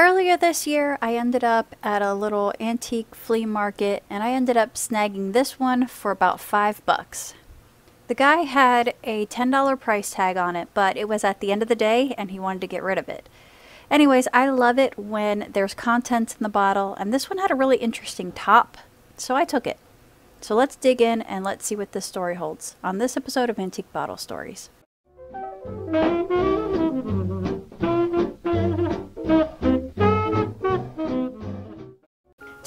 Earlier this year, I ended up at a little antique flea market and I ended up snagging this one for about five bucks. The guy had a $10 price tag on it, but it was at the end of the day and he wanted to get rid of it. Anyways, I love it when there's contents in the bottle, and this one had a really interesting top, so I took it. So let's dig in and let's see what this story holds on this episode of Antique Bottle Stories.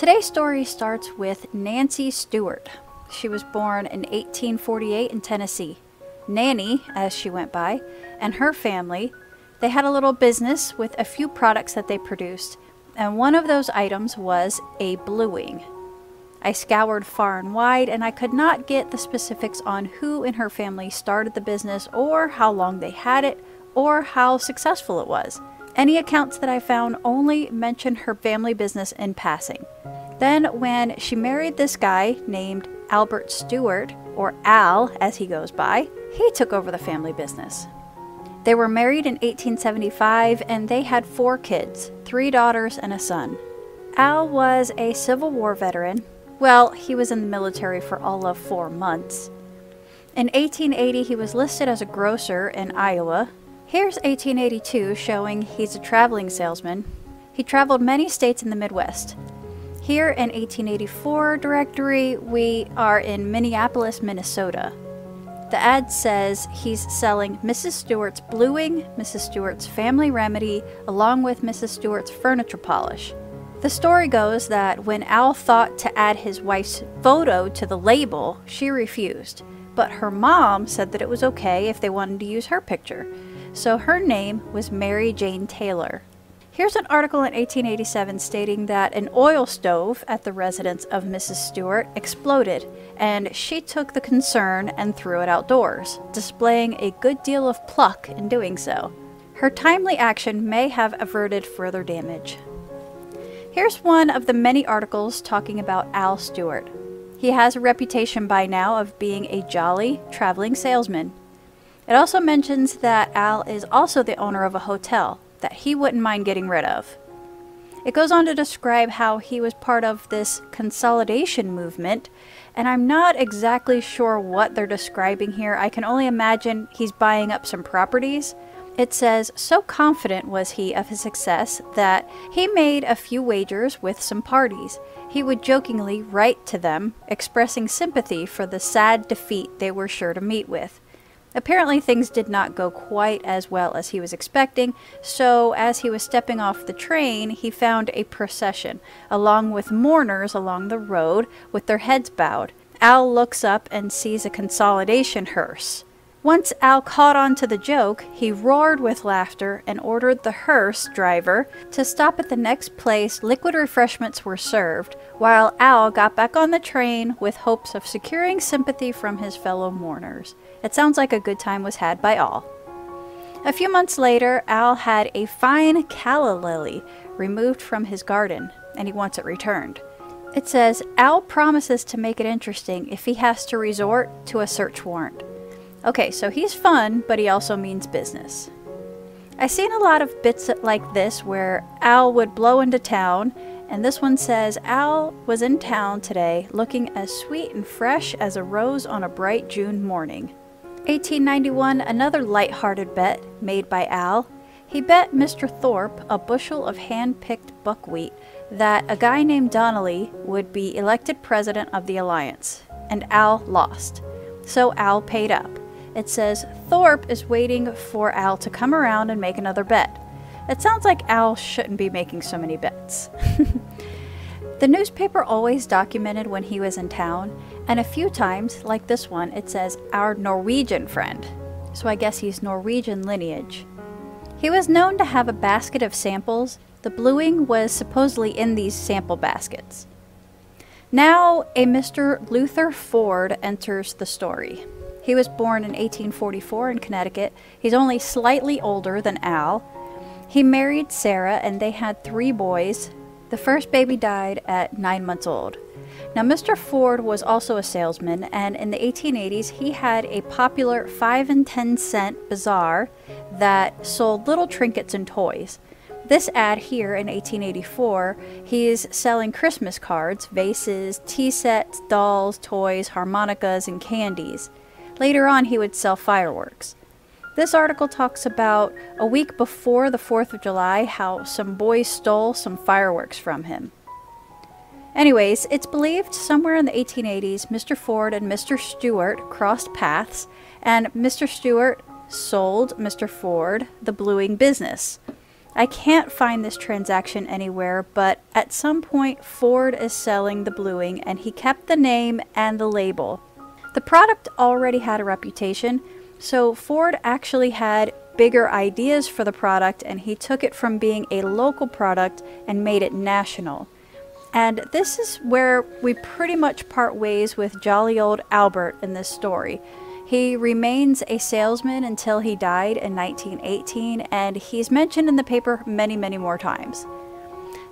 Today's story starts with Nancy Stewart. She was born in 1848 in Tennessee. Nanny, as she went by, and her family, they had a little business with a few products that they produced, and one of those items was a bluing. I scoured far and wide, and I could not get the specifics on who in her family started the business, or how long they had it, or how successful it was. Any accounts that I found only mention her family business in passing. Then, when she married this guy named Albert Stewart, or Al as he goes by, he took over the family business. They were married in 1875 and they had four kids three daughters and a son. Al was a Civil War veteran. Well, he was in the military for all of four months. In 1880, he was listed as a grocer in Iowa, Here's 1882 showing he's a traveling salesman. He traveled many states in the Midwest. Here in 1884 directory, we are in Minneapolis, Minnesota. The ad says he's selling Mrs. Stewart's bluing, Mrs. Stewart's family remedy, along with Mrs. Stewart's furniture polish. The story goes that when Al thought to add his wife's photo to the label, she refused. But her mom said that it was okay if they wanted to use her picture so her name was Mary Jane Taylor. Here's an article in 1887 stating that an oil stove at the residence of Mrs. Stewart exploded, and she took the concern and threw it outdoors, displaying a good deal of pluck in doing so. Her timely action may have averted further damage. Here's one of the many articles talking about Al Stewart. He has a reputation by now of being a jolly, traveling salesman. It also mentions that Al is also the owner of a hotel that he wouldn't mind getting rid of. It goes on to describe how he was part of this consolidation movement, and I'm not exactly sure what they're describing here. I can only imagine he's buying up some properties. It says, so confident was he of his success that he made a few wagers with some parties. He would jokingly write to them, expressing sympathy for the sad defeat they were sure to meet with. Apparently, things did not go quite as well as he was expecting, so as he was stepping off the train, he found a procession, along with mourners along the road with their heads bowed. Al looks up and sees a consolidation hearse. Once Al caught on to the joke, he roared with laughter and ordered the hearse driver to stop at the next place liquid refreshments were served, while Al got back on the train with hopes of securing sympathy from his fellow mourners. It sounds like a good time was had by all. A few months later, Al had a fine calla lily removed from his garden, and he wants it returned. It says Al promises to make it interesting if he has to resort to a search warrant. Okay, so he's fun, but he also means business. I've seen a lot of bits like this where Al would blow into town, and this one says Al was in town today looking as sweet and fresh as a rose on a bright June morning. 1891, another light-hearted bet made by Al. He bet Mr. Thorpe a bushel of hand-picked buckwheat that a guy named Donnelly would be elected president of the Alliance, and Al lost. So Al paid up. It says Thorpe is waiting for Al to come around and make another bet. It sounds like Al shouldn't be making so many bets. the newspaper always documented when he was in town, and a few times, like this one, it says our Norwegian friend. So I guess he's Norwegian lineage. He was known to have a basket of samples. The bluing was supposedly in these sample baskets. Now, a Mr. Luther Ford enters the story. He was born in 1844 in Connecticut. He's only slightly older than Al. He married Sarah and they had three boys. The first baby died at nine months old. Now, Mr. Ford was also a salesman, and in the 1880s, he had a popular 5 and 10 cent bazaar that sold little trinkets and toys. This ad here in 1884, he's selling Christmas cards, vases, tea sets, dolls, toys, harmonicas, and candies. Later on, he would sell fireworks. This article talks about a week before the 4th of July how some boys stole some fireworks from him. Anyways, it's believed somewhere in the 1880s, Mr. Ford and Mr. Stewart crossed paths, and Mr. Stewart sold Mr. Ford the bluing business. I can't find this transaction anywhere, but at some point, Ford is selling the bluing, and he kept the name and the label. The product already had a reputation, so Ford actually had bigger ideas for the product, and he took it from being a local product and made it national. And this is where we pretty much part ways with jolly old Albert in this story. He remains a salesman until he died in 1918, and he's mentioned in the paper many, many more times.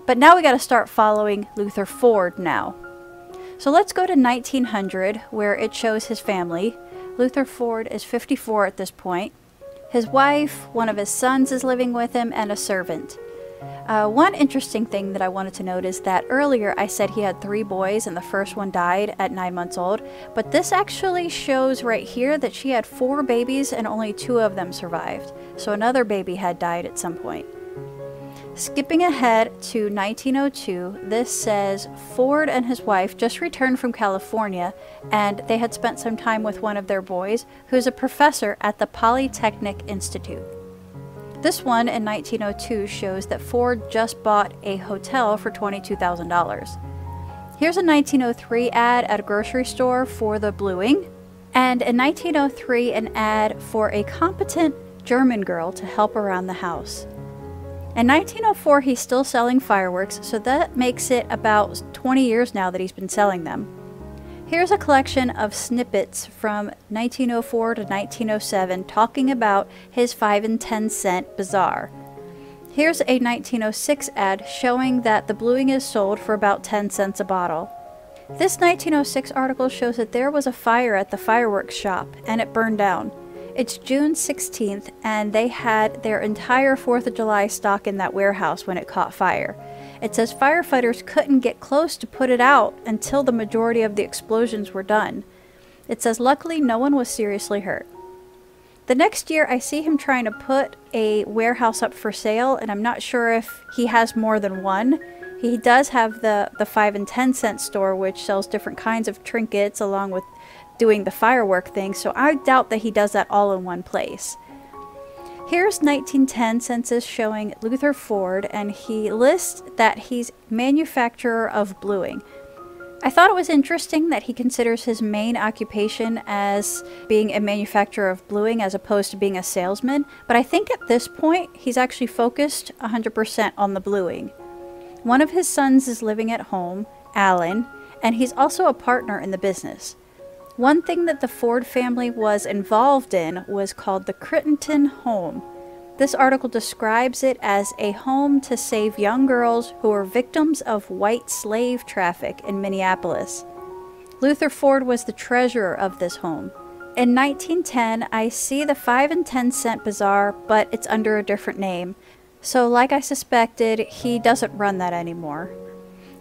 But now we got to start following Luther Ford now. So let's go to 1900, where it shows his family. Luther Ford is 54 at this point. His wife, one of his sons is living with him, and a servant. Uh, one interesting thing that I wanted to note is that earlier I said he had three boys and the first one died at nine months old, but this actually shows right here that she had four babies and only two of them survived. So another baby had died at some point. Skipping ahead to 1902, this says Ford and his wife just returned from California and they had spent some time with one of their boys who's a professor at the Polytechnic Institute. This one in 1902 shows that Ford just bought a hotel for $22,000. Here's a 1903 ad at a grocery store for the bluing, and in 1903 an ad for a competent German girl to help around the house. In 1904 he's still selling fireworks, so that makes it about 20 years now that he's been selling them. Here's a collection of snippets from 1904 to 1907 talking about his 5 and 10 cent bazaar. Here's a 1906 ad showing that the bluing is sold for about 10 cents a bottle. This 1906 article shows that there was a fire at the fireworks shop and it burned down. It's June 16th and they had their entire 4th of July stock in that warehouse when it caught fire. It says firefighters couldn't get close to put it out until the majority of the explosions were done. It says luckily no one was seriously hurt. The next year, I see him trying to put a warehouse up for sale, and I'm not sure if he has more than one. He does have the, the 5 and 10 cent store, which sells different kinds of trinkets along with doing the firework thing, so I doubt that he does that all in one place. Here's 1910 census showing Luther Ford, and he lists that he's manufacturer of bluing. I thought it was interesting that he considers his main occupation as being a manufacturer of bluing as opposed to being a salesman, but I think at this point he's actually focused 100% on the bluing. One of his sons is living at home, Alan, and he's also a partner in the business. One thing that the Ford family was involved in was called the Crittenton Home. This article describes it as a home to save young girls who were victims of white slave traffic in Minneapolis. Luther Ford was the treasurer of this home. In 1910, I see the 5 and 10 cent bazaar, but it's under a different name. So, like I suspected, he doesn't run that anymore.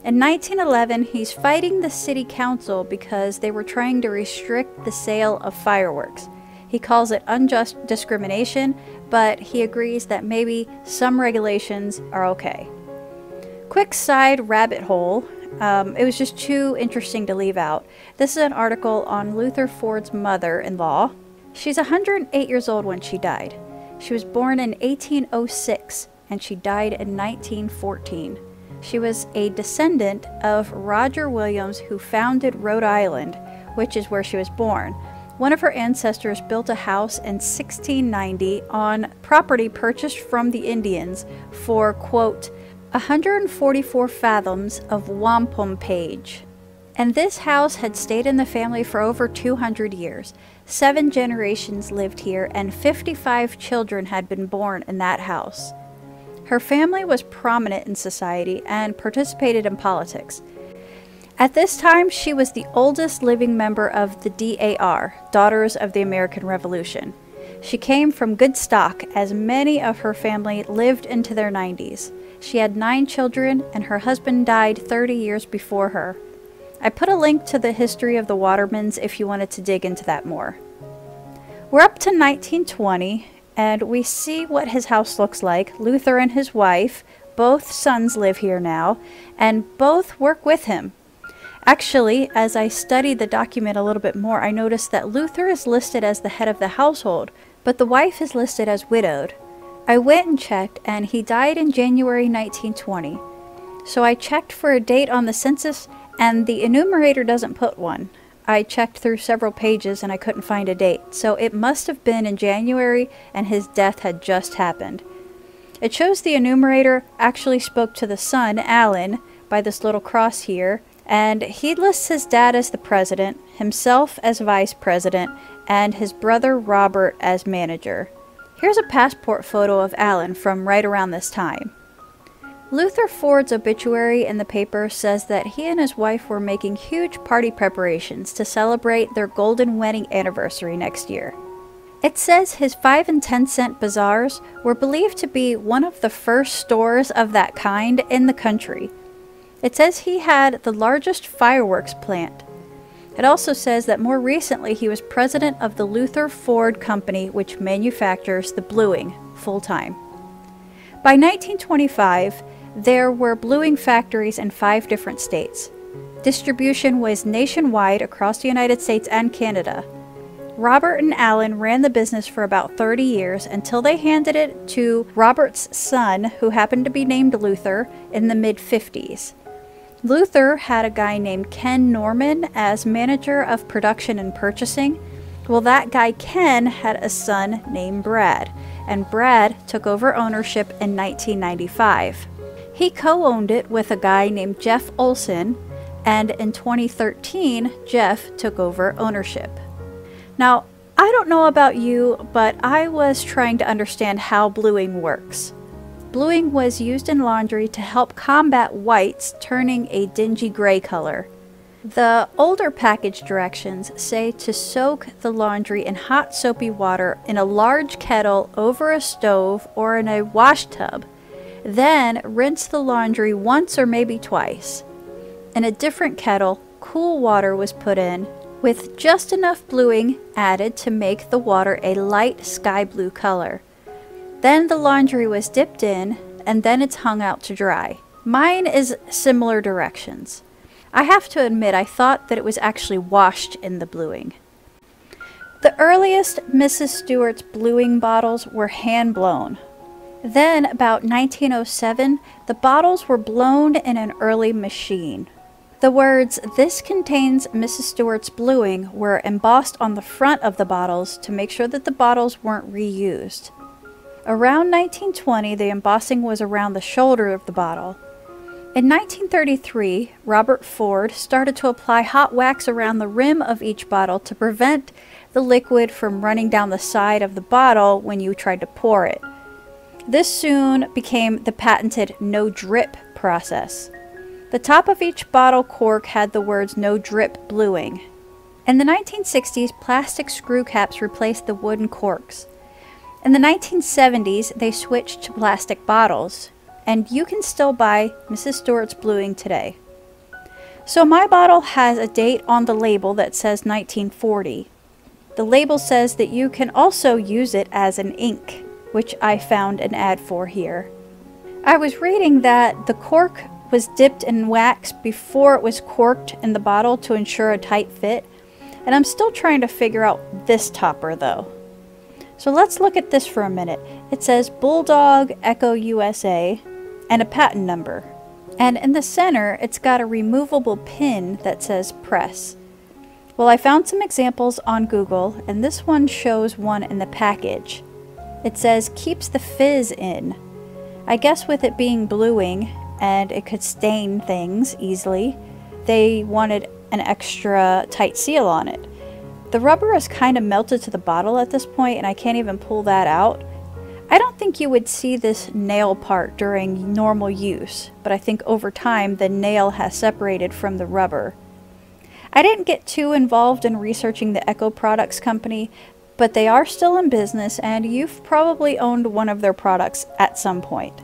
In 1911, he's fighting the city council because they were trying to restrict the sale of fireworks. He calls it unjust discrimination, but he agrees that maybe some regulations are okay. Quick side rabbit hole. Um, it was just too interesting to leave out. This is an article on Luther Ford's mother in law. She's 108 years old when she died. She was born in 1806 and she died in 1914. She was a descendant of Roger Williams, who founded Rhode Island, which is where she was born. One of her ancestors built a house in 1690 on property purchased from the Indians for, quote, 144 fathoms of wampumpeag. And this house had stayed in the family for over 200 years. Seven generations lived here, and 55 children had been born in that house. Her family was prominent in society and participated in politics. At this time, she was the oldest living member of the DAR, Daughters of the American Revolution. She came from good stock, as many of her family lived into their 90s. She had nine children, and her husband died 30 years before her. I put a link to the history of the Watermans if you wanted to dig into that more. We're up to 1920, and we see what his house looks like. Luther and his wife, both sons live here now, and both work with him. Actually, as I studied the document a little bit more, I noticed that Luther is listed as the head of the household, but the wife is listed as widowed. I went and checked, and he died in January 1920. So I checked for a date on the census, and the enumerator doesn't put one. I checked through several pages and I couldn't find a date, so it must have been in January and his death had just happened. It shows the enumerator actually spoke to the son, Alan, by this little cross here, and he lists his dad as the president, himself as vice president, and his brother Robert as manager. Here's a passport photo of Alan from right around this time. Luther Ford's obituary in the paper says that he and his wife were making huge party preparations to celebrate their golden wedding anniversary next year. It says his 5 and 10 cent bazaars were believed to be one of the first stores of that kind in the country. It says he had the largest fireworks plant it also says that more recently he was president of the Luther Ford Company, which manufactures the bluing full time. By 1925, there were bluing factories in five different states. Distribution was nationwide across the United States and Canada. Robert and Alan ran the business for about 30 years until they handed it to Robert's son, who happened to be named Luther, in the mid 50s. Luther had a guy named Ken Norman as manager of production and purchasing. Well, that guy Ken had a son named Brad, and Brad took over ownership in 1995. He co owned it with a guy named Jeff Olson, and in 2013, Jeff took over ownership. Now, I don't know about you, but I was trying to understand how bluing works. Bluing was used in laundry to help combat whites turning a dingy gray color. The older package directions say to soak the laundry in hot soapy water in a large kettle over a stove or in a wash tub. Then rinse the laundry once or maybe twice. In a different kettle, cool water was put in, with just enough bluing added to make the water a light sky blue color. Then the laundry was dipped in, and then it's hung out to dry. Mine is similar directions. I have to admit, I thought that it was actually washed in the bluing. The earliest Mrs. Stewart's bluing bottles were hand blown. Then, about 1907, the bottles were blown in an early machine. The words, This contains Mrs. Stewart's bluing, were embossed on the front of the bottles to make sure that the bottles weren't reused. Around 1920, the embossing was around the shoulder of the bottle. In 1933, Robert Ford started to apply hot wax around the rim of each bottle to prevent the liquid from running down the side of the bottle when you tried to pour it. This soon became the patented no drip process. The top of each bottle cork had the words no drip bluing. In the 1960s, plastic screw caps replaced the wooden corks. In the 1970s, they switched to plastic bottles, and you can still buy Mrs. Stewart's Bluing today. So my bottle has a date on the label that says 1940. The label says that you can also use it as an ink, which I found an ad for here. I was reading that the cork was dipped in wax before it was corked in the bottle to ensure a tight fit, and I'm still trying to figure out this topper though. So let's look at this for a minute. It says Bulldog Ekco USA and a patent number. And in the center, it's got a removable pin that says press. Well, I found some examples on Google, and this one shows one in the package. It says keeps the fizz in. I guess with it being bluing and it could stain things easily, they wanted an extra tight seal on it. The rubber is kind of melted to the bottle at this point and I can't even pull that out. I don't think you would see this nail part during normal use, but I think over time the nail has separated from the rubber. I didn't get too involved in researching the Ekco Products company, but they are still in business and you've probably owned one of their products at some point.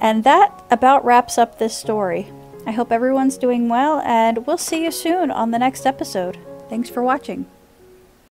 And that about wraps up this story. I hope everyone's doing well, and we'll see you soon on the next episode. Thanks for watching.